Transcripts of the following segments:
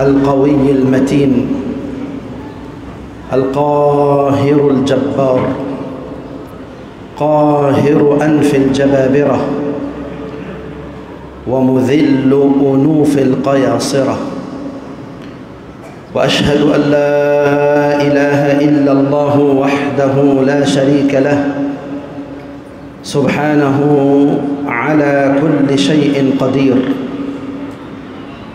القوي المتين القاهر الجبار قاهر أنف الجبابرة ومذل أنوف القياصرة. وأشهد أن لا إله إلا الله وحده لا شريك له سبحانه على كل شيء قدير.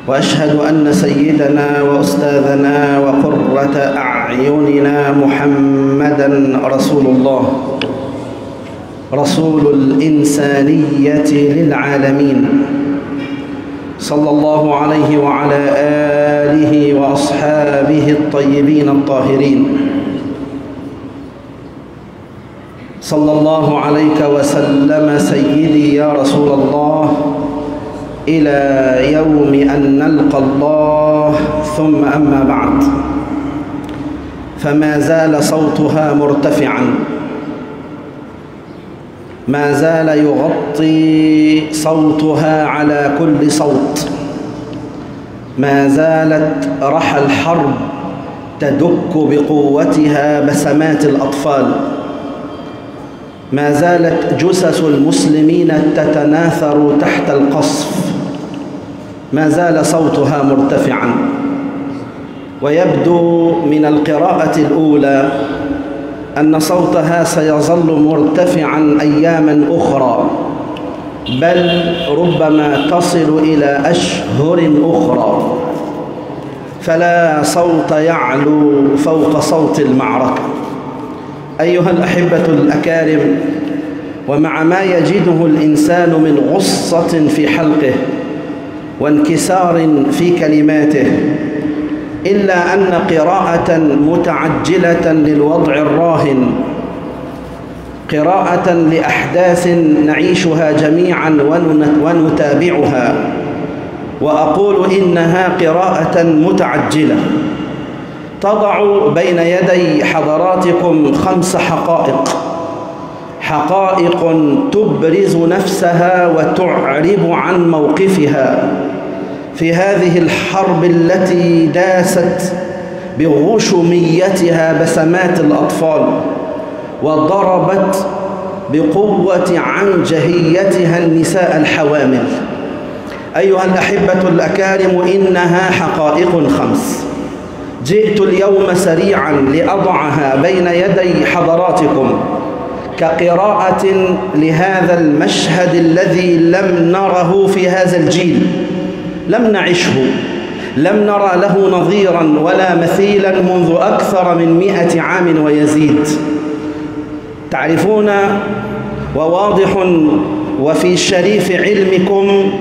وأشهد أن سيدنا وأستاذنا وقرة أعيننا محمدا رسول الله رسول الإنسانية للعالمين. صلى الله عليه وعلى آله وأصحابه الطيبين الطاهرين. صلى الله عليك وسلم سيدي يا رسول الله. إلى يوم أن نلقى الله ثم أما بعد. فما زال صوتها مرتفعا. ما زال يغطي صوتها على كل صوت. ما زالت رحى الحرب تدك بقوتها بسمات الأطفال. ما زالت جثث المسلمين تتناثر تحت القصف. ما زال صوتها مرتفعا. ويبدو من القراءة الأولى أن صوتها سيظل مرتفعا أياما أخرى. بل ربما تصل إلى أشهر أخرى. فلا صوت يعلو فوق صوت المعركة. أيها الأحبة الأكارم ومع ما يجده الإنسان من غصة في حلقه وانكسار في كلماته إلا أن قراءة متعجلة للوضع الراهن قراءة لأحداث نعيشها جميعا ونتابعها وأقول إنها قراءة متعجلة. تضع بين يدي حضراتكم خمس حقائق. حقائق تبرز نفسها وتعرب عن موقفها. في هذه الحرب التي داست بغشميتها بسمات الأطفال وضربت بقوة عنجهيتها النساء الحوامل. أيها الأحبة الأكارم إنها حقائق خمس. جئت اليوم سريعا لأضعها بين يدي حضراتكم كقراءة لهذا المشهد الذي لم نره في هذا الجيل. لم نعشه لم نرى له نظيرا ولا مثيلا منذ أكثر من مئة عام ويزيد. تعرفون وواضح وفي شريف علمكم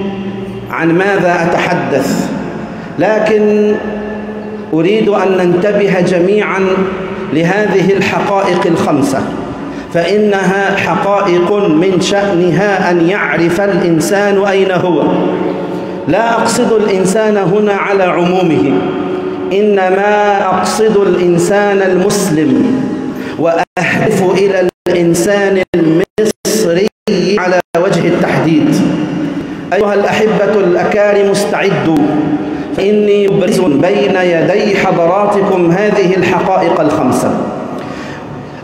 عن ماذا أتحدث لكن أريد أن ننتبه جميعا لهذه الحقائق الخمسة فإنها حقائق من شأنها أن يعرف الإنسان أين هو. لا أقصد الإنسان هنا على عمومه. إنما أقصد الإنسان المسلم وأهدف إلى الإنسان المصري على وجه التحديد. أيها الأحبة الأكارم استعدوا. فإني أبرز بين يدي حضراتكم هذه الحقائق الخمسة.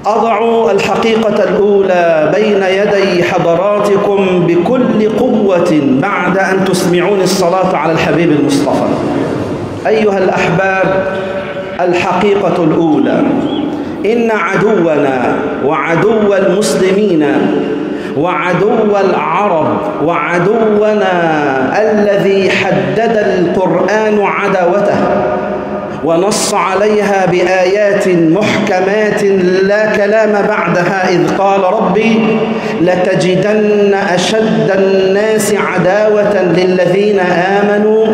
أضع الحقيقة الأولى بين يدي حضراتكم بكل قوة بعد أن تسمعون الصلاة على الحبيب المصطفى. أيها الأحباب الحقيقة الأولى إن عدونا وعدو المسلمين وعدو العرب وعدونا الذي حدد القرآن عداوته ونص عليها بآيات محكمات لا كلام بعدها إذ قال ربي لتجدن أشد الناس عداوة للذين آمنوا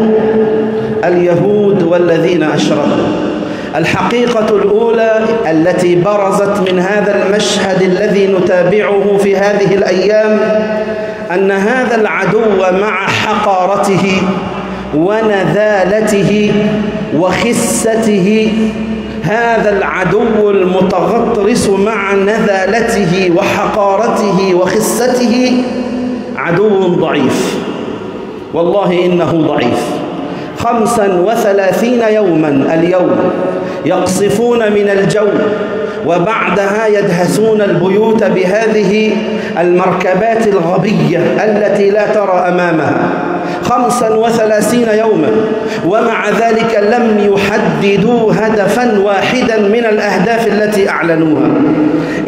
اليهود والذين أشركوا. الحقيقة الأولى التي برزت من هذا المشهد الذي نتابعه في هذه الأيام أن هذا العدو مع حقارته ونذالته وخسته هذا العدو المتغطرس مع نذالته وحقارته وخسته عدو ضعيف. والله إنه ضعيف. خمسا وثلاثين يوما اليوم يقصفون من الجو وبعدها يدهسون البيوت بهذه المركبات الغبية التي لا ترى أمامها. خمسا وثلاثين يوما ومع ذلك لم يحددوا هدفا واحدا من الأهداف التي أعلنوها.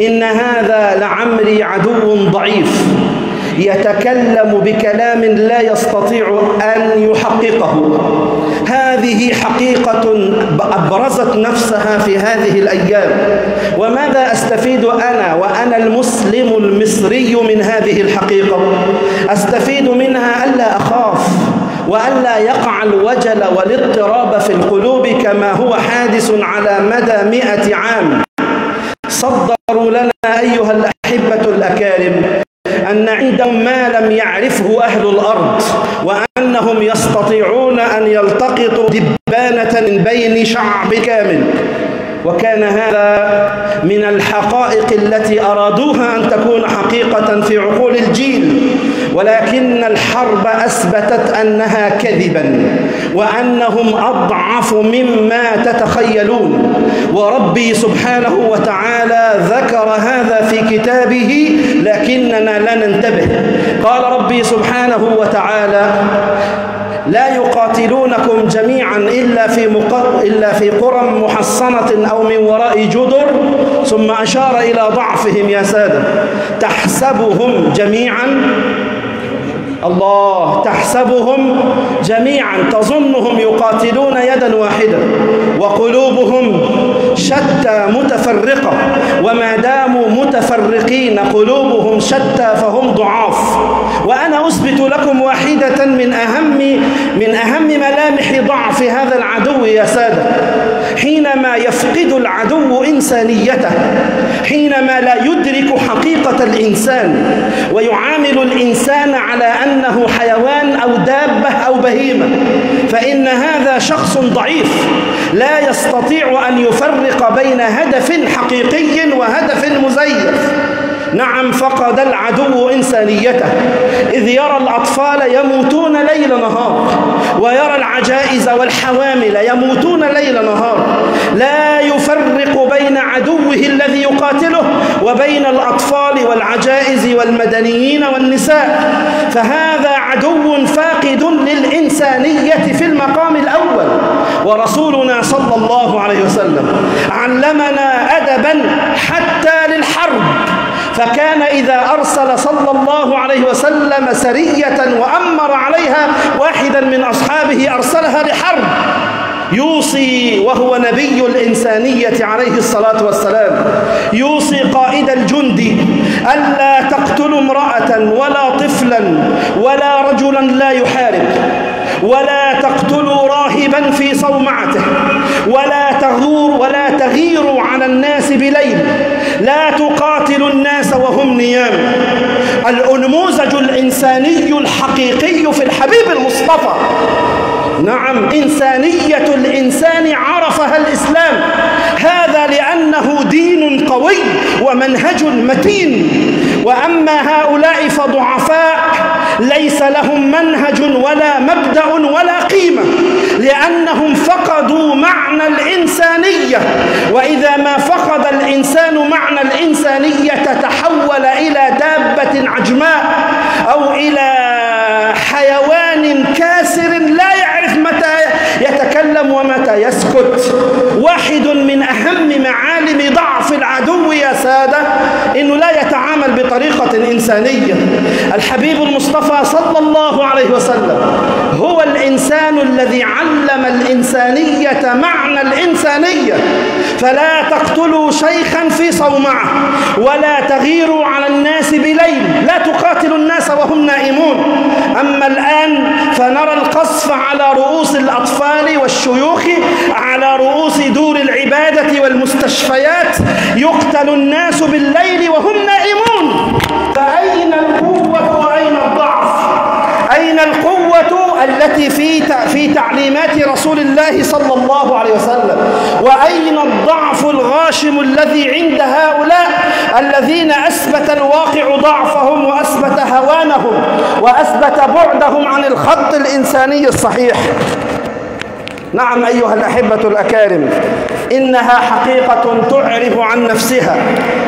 إن هذا لعمري عدو ضعيف. يتكلم بكلام لا يستطيع أن يحققه. هذه حقيقة أبرزت نفسها في هذه الأيام. وماذا أستفيد أنا وأنا المسلم المصري من هذه الحقيقة؟ أستفيد منها ألا أخاف وألا يقع الوجل والاضطراب في القلوب كما هو حادث على مدى مئة عام. صدروا لنا أيها الأحبة الأكارم أن عندهم ما لم يعرفه أهل الأرض وأنهم يستطيعون أن يلتقطوا دبانة من بين شعب كامل. وكان هذا من الحقائق التي أرادوها أن تكون حقيقة في عقول الجيل. ولكن الحرب أثبتت أنها كذبا وأنهم أضعف مما تتخيلون. وربي سبحانه وتعالى ذكر هذا في كتابه لكننا لا ننتبه. قال ربي سبحانه وتعالى لا يقاتلونكم جميعا إلا في, مق... إلا في قرى محصنة أو من وراء جدر ثم أشار إلى ضعفهم يا سادة. تحسبهم جميعا الله تحسبهم جميعا تظنهم يقاتلون يدا واحدة وقلوبهم شتى متفرقة وما داموا متفرقين قلوبهم شتى فهم ضعاف. وأنا أثبت لكم واحدة من أهم من أهم ملامح ضعف هذا العدو يا سادة. حينما يفقد العدو إنسانيته حينما لا يدرك حقيقة الإنسان ويعامل الإنسان على أنه حيوان أو دابة أو بهيمة فإن هذا شخص ضعيف. لا يستطيع أن يفرق بين هدف حقيقي وهدف مزيف. نعم فقد العدو إنسانيته إذ يرى الأطفال يموتون ليل نهار ويرى العجائز والحوامل يموتون ليل نهار. لا يفرق بين عدوه الذي يقاتله وبين الأطفال والعجائز والمدنيين والنساء. فهذا عدو فاقد للإنسانية في المقام الأول. ورسولنا صلى الله عليه وسلم علمنا أدبا حتى للحرب. فكان إذا أرسل صلى الله عليه وسلم سرية وأمر عليها واحدا من أصحابه أرسلها لحرب يوصي وهو نبي الإنسانية عليه الصلاة والسلام. يوصي قائد الجند ألا تقتلوا امرأة ولا طفلا ولا رجلا لا يحارب. ولا تقتلوا راهبا في صومعته ولا تغور ولا تغيروا على الناس بليل. لا تقاتلوا الناس وهم نيام. الأنموذج الإنساني الحقيقي في الحبيب المصطفى. نعم إنسانية الإنسان عرفها الإسلام. هذا لأنه دين قوي ومنهج متين. وأما هؤلاء فضعفاء ليس لهم منهج ولا مبدأ ولا قيمة لأنهم فقدوا معنى الإنسانية. وإذا ما فقد الإنسان معنى الإنسانية تحول إلى دابة عجماء أو إلى حيوان كاسر لا يعرف متى يتكلم ومتى يسكت. واحد من أهم معالم ضعف العدو يا سادة إنه لا يتعامل بطريقة إنسانية. الحبيب المصطفى صلى الله عليه وسلم هو الإنسان الذي علم الإنسانية معنى الإنسانية. فلا تقتلوا شيخا في صومعة ولا تغيروا على الناس بليل. لا تقاتلوا الناس وهم نائمون. أما الآن فنرى القصف على رؤوس الأطفال والشيوخ على رؤوس دور العبادة والمستشفيات. يقتل الناس بالليل وهم نائمون فأين القوة وأين الضعف أين القوة التي في في تعليمات رسول الله صلى الله عليه وسلم. وأين الضعف الغاشم الذي عند هؤلاء الذين أثبت الواقع ضعفهم وأثبت هوانهم وأثبت بعدهم عن الخط الإنساني الصحيح؟ نعم أيها الأحبة الأكارم إنها حقيقة تعرف عن نفسها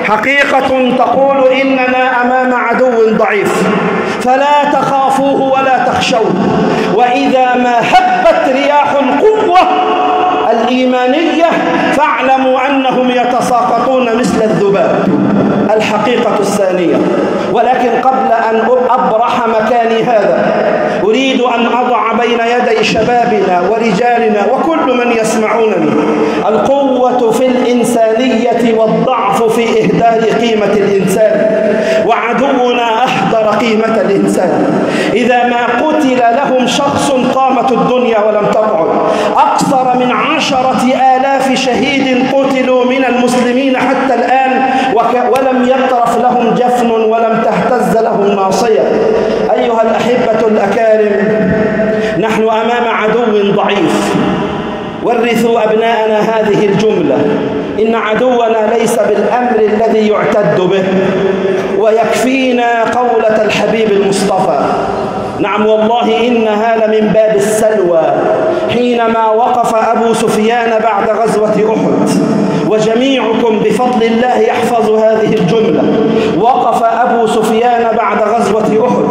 حقيقة تقول إننا أمام عدو ضعيف. فلا تخافوه ولا تخشوه. وإذا ما هبت رياح القوة الإيمانية فاعلموا أنهم يتساقطون مثل الذباب الحقيقة الثانية. ولكن قبل أن أبرح مكاني هذا أريد أن أضع بين يدي شبابنا ورجالنا وكل من يسمعونني. القوة في الإنسانية والضعف في إهدار قيمة الإنسان. وعدونا أهدر قيمة الإنسان. إذا ما قتل لهم شخص قامت الدنيا ولم تقعد أكثر من عشرة آلاف شهيد قتلوا من المسلمين حتى الآن ولم يطرف لهم جفن ولم تهتز لهم ناصية. أيها الأحبة الأكارم نحن أمام عدو ضعيف. ورثوا أبناءنا هذه الجملة. إن عدونا ليس بالأمر الذي يعتد به. ويكفينا قولة الحبيب المصطفى. نعم والله إنها لمن باب السلوى. حينما وقف أبو سفيان بعد غزوة أحد وجميعكم بفضل الله يحفظ هذه الجملة وقف أبو سفيان بعد غزوة أحد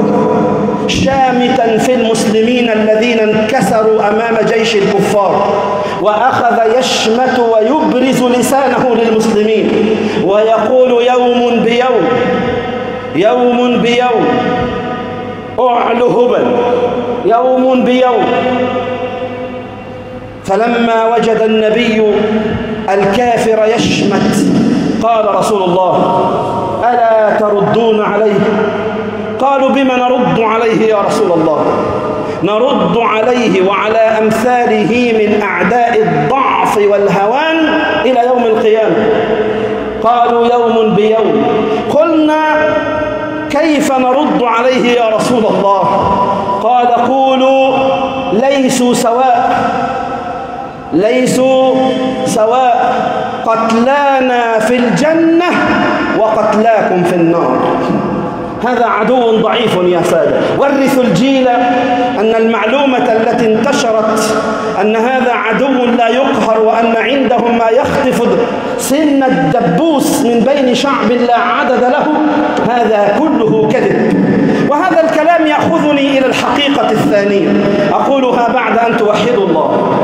شامتا في المسلمين الذين انكسروا أمام جيش الكفار وأخذ يشمت ويبرز لسانه للمسلمين ويقول يوم بيوم يوم بيوم. أعل هبل. يوم بيوم. فلما وجد النبي الكافر يشمت قال رسول الله ألا تردون عليه؟ قالوا بما نرد عليه يا رسول الله؟ نرد عليه وعلى أمثاله من أعداء الضعف والهوان إلى يوم القيامة. قالوا يوم بيوم. قلنا كيف نرد عليه يا رسول الله؟ قال قولوا ليسوا سواء ليسوا سواء قتلانا في الجنة وقتلاكم في النار. هذا عدو ضعيف يا سادة. ورثوا الجيل أن المعلومة التي انتشرت أن هذا عدو لا يقهر وأن عندهم ما يخطف سن الدبوس من بين شعب لا عدد له هذا كله كذب. وهذا الكلام يأخذني إلى الحقيقة الثانية. أقولها بعد أن توحدوا الله.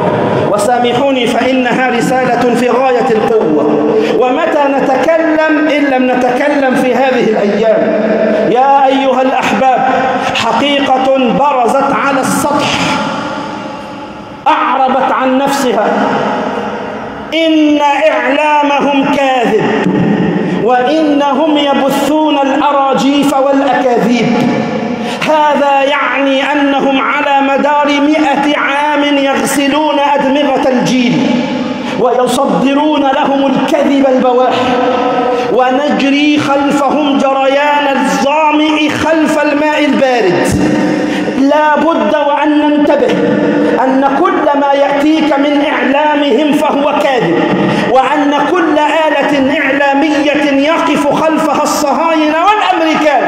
وسامحوني فإنها رسالة في غاية القوة. ومتى نتكلم إن لم نتكلم في هذه الأيام؟ يا أيها الأحباب حقيقة برزت على السطح. أعربت عن نفسها. إعلامهم كاذب. وإنهم يبثون الأراجيف والأكاذيب. هذا يعني أنهم على مدار مئة عام يغسلون أدمغة الجيل ويصدرون لهم الكذب البواح. ونجري خلفهم جريان الظامئ خلف الماء البارد. لا بد وأن ننتبه أن كل ما يأتيك من إعلامهم فهو كاذب. الصهاينة والأمريكان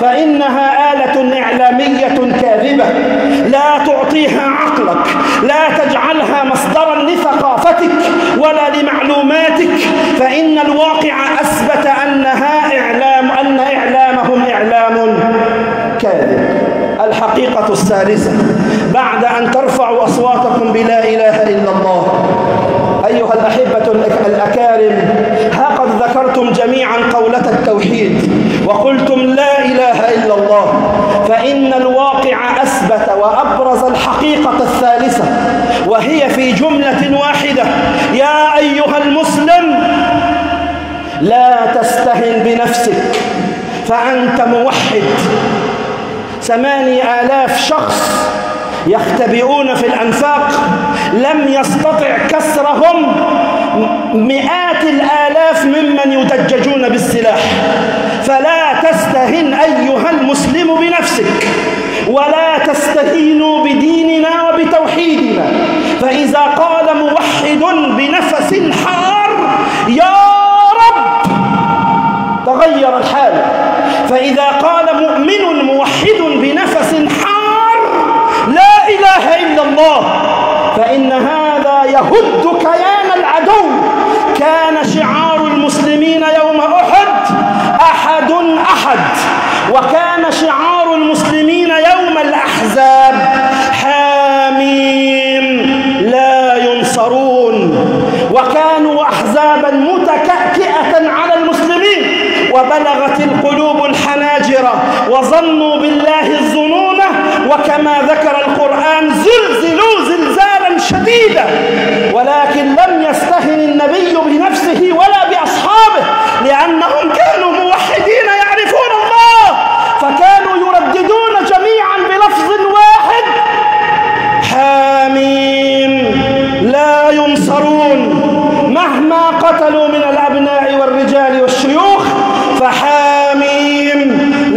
فإنها آلة إعلامية كاذبة. لا تعطيها عقلك لا تجعلها مصدرا لثقافتك ولا لمعلوماتك. فإن الواقع أثبت أنها إعلام أن إعلامهم إعلام كاذب. الحقيقة الثالثة بعد أن ترفعوا أصواتكم بلا إله إلا الله أيها الأحبة الأكارم ها ذكرتم جميعا قولة التوحيد وقلتم لا إله إلا الله فإن الواقع أثبت وأبرز الحقيقة الثالثة وهي في جملة واحدة يا أيها المسلم لا تستهن بنفسك فأنت موحد. ثماني آلاف شخص يختبئون في الأنفاق لم يستطع كسرهم مئات الآلاف ممن يدججون بالسلاح. فلا تستهن أيها المسلم بنفسك ولا تستهينوا بديننا وبتوحيدنا. فإذا قال موحد بنفس حار يا رب تغير الحال. فإذا قال مؤمن موحد بنفس حار لا إله إلا الله فإن هذا يهد كيان مهما قتلوا من الأبناء والرجال والشيوخ فحاميم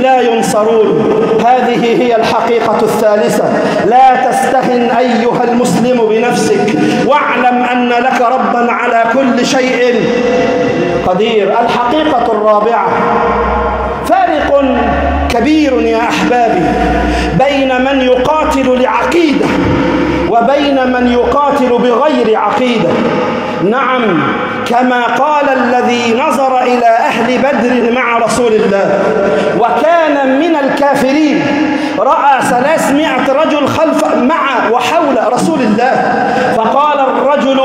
لا ينصرون. هذه هي الحقيقة الثالثة. لا تستهن أيها المسلم بنفسك. واعلم أن لك ربا على كل شيء قدير. الحقيقة الرابعة فارق كبير يا أحبابي بين من يقاتل لعقيدة وبين من يقاتل بغير عقيدة. نعم كما قال الذي نظر إلى أهل بدر مع رسول الله. وكان من الكافرين رأى ثلاثمائة رجل خلف مع وحول رسول الله. فقال الرجل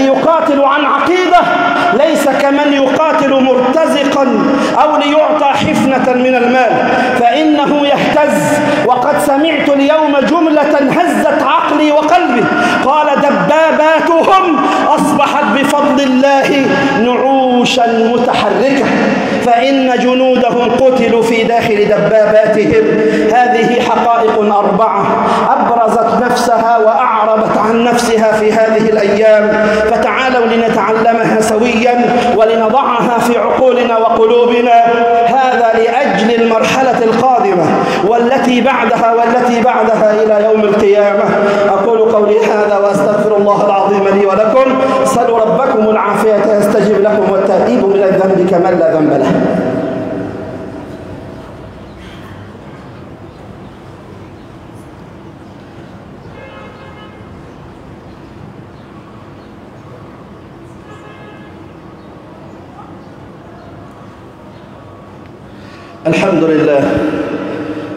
الذي يقاتل عن عقيدة ليس كمن يقاتل مرتزقا أو ليعطى حفنة من المال فإنه يهتز. وقد سمعت اليوم جملة هزت عقلي وقلبي. قال دباباتهم أصبحت بفضل الله نعوشا متحركة. فإن جنودهم قتلوا في داخل دباباتهم. هذه حقائق أربعة. أبرزت نفسها وأعربت عن نفسها في هذه الأيام. فتعالوا لنتعلمها سويا ولنضعها في عقولنا وقلوبنا. هذا لأجل المرحلة القادمة والتي بعدها والتي بعدها إلى يوم القيامة. أقول قولي هذا وأستغفر الله العظيم. سلوا ربكم العافية يستجيب لكم والتأديب من الذنب كمن لا ذنب له. الحمد لله.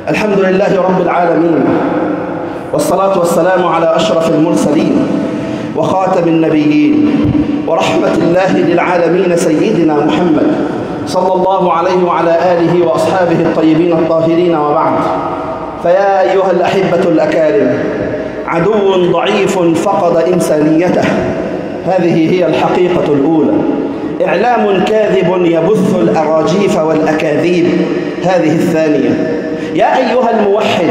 الحمد لله رب العالمين. والصلاة والسلام على أشرف المرسلين. وخاتم النبيين ورحمة الله للعالمين سيدنا محمد صلى الله عليه وعلى آله وأصحابه الطيبين الطاهرين وبعد. فيا أيها الأحبة الأكارم عدو ضعيف فقد إنسانيته. هذه هي الحقيقة الأولى. إعلام كاذب يبث الأراجيف والأكاذيب. هذه الثانية. يا أيها الموحد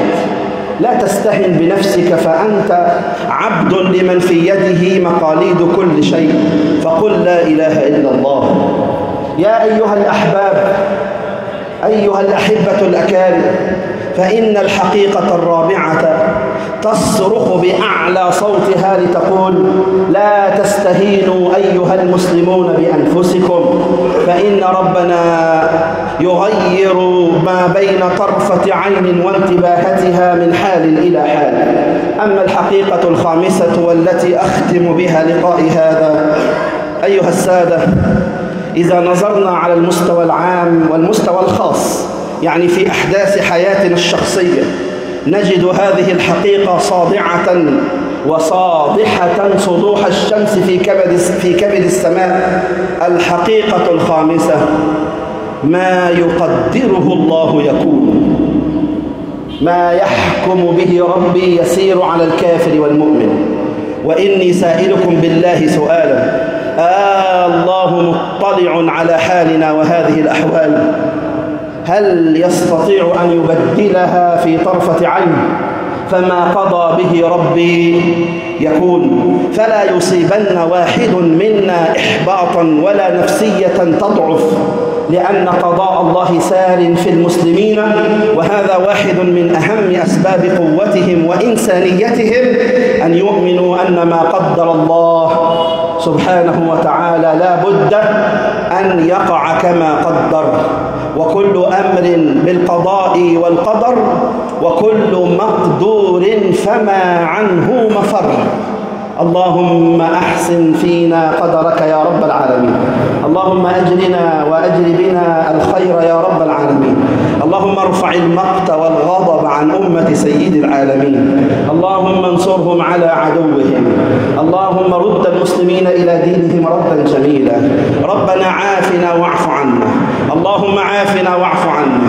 لا تستهن بنفسك فأنت عبد لمن في يده مقاليد كل شيء. فقل لا إله إلا الله. يا أيها الأحباب أيها الأحبة الأكارم فإن الحقيقة الرابعة تصرخ بأعلى صوتها لتقول لا تستهينوا أيها المسلمون بأنفسكم فإن ربنا يغير ما بين طرفة عين وانتباهتها من حال إلى حال. أما الحقيقة الخامسة والتي أختم بها لقاء هذا أيها السادة إذا نظرنا على المستوى العام والمستوى الخاص يعني في أحداث حياتنا الشخصية نجد هذه الحقيقة صادعة وصادحة صدوح الشمس في كبد في كبد السماء. الحقيقة الخامسة ما يقدره الله يكون. ما يحكم به ربي يسير على الكافر والمؤمن. وإني سائلكم بالله سؤالا. آه الله مطلع على حالنا وهذه الأحوال. هل يستطيع أن يبدلها في طرفة عين؟ فما قضى به ربي يكون. فلا يصيبن واحد منا إحباطا ولا نفسية تضعف. لأن قضاء الله سار في المسلمين وهذا واحد من أهم أسباب قوتهم وإنسانيتهم أن يؤمنوا أن ما قدر الله سبحانه وتعالى لا بد أن يقع كما قدر. وكل أمر بالقضاء والقدر وكل مقدور فما عنه مفر. اللهم أحسن فينا قدرك يا رب العالمين. اللهم أجرنا وأجر بنا الخير يا رب العالمين. اللهم ارفع المقت والغضب عن أمة سيد العالمين. اللهم انصرهم على عدوهم. اللهم رد المسلمين إلى دينهم ردا جميلا. ربنا عافنا واعف عنا. اللهم عافنا واعف عنا.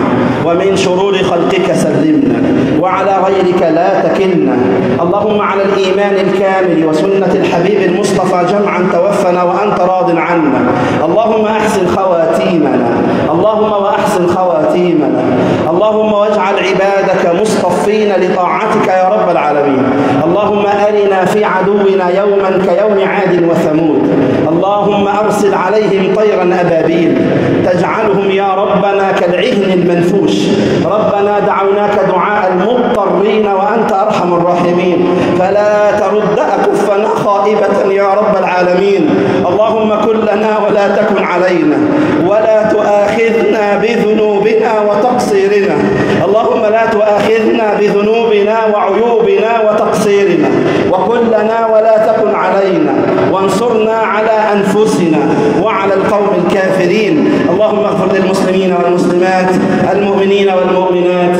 ومن شرور خلقك سلمنا. وعلى غيرك لا تكلنا. اللهم على الإيمان الكامل وسنة الحبيب المصطفى جمعا توفنا وأنت راض عنا. اللهم أحسن خواتيمنا. اللهم وأحسن خواتيمنا. اللهم واجعل عبادك مصطفين لطاعتك يا رب العالمين. اللهم أرنا في عدونا يوما كيوم عاد وثمود. اللهم أرسل عليهم طيرا أبابيل. تجعلهم يا ربنا كالعهن المنفوش. ربنا دعوناك دعاء المضطرين وأنت أرحم الراحمين. فلا ترد أكفنا خائبة يا رب العالمين. اللهم كن لنا ولا تكن علينا. ولا تؤاخذنا بذنوبنا وتقصيرنا اللهم لا تؤاخذنا بذنوبنا وعيوبنا وتقصيرنا وكن لنا ولا تكن علينا وانصرنا على أنفسنا وعلى القوم الكافرين اللهم اغفر للمسلمين والمسلمات المؤمنين والمؤمنات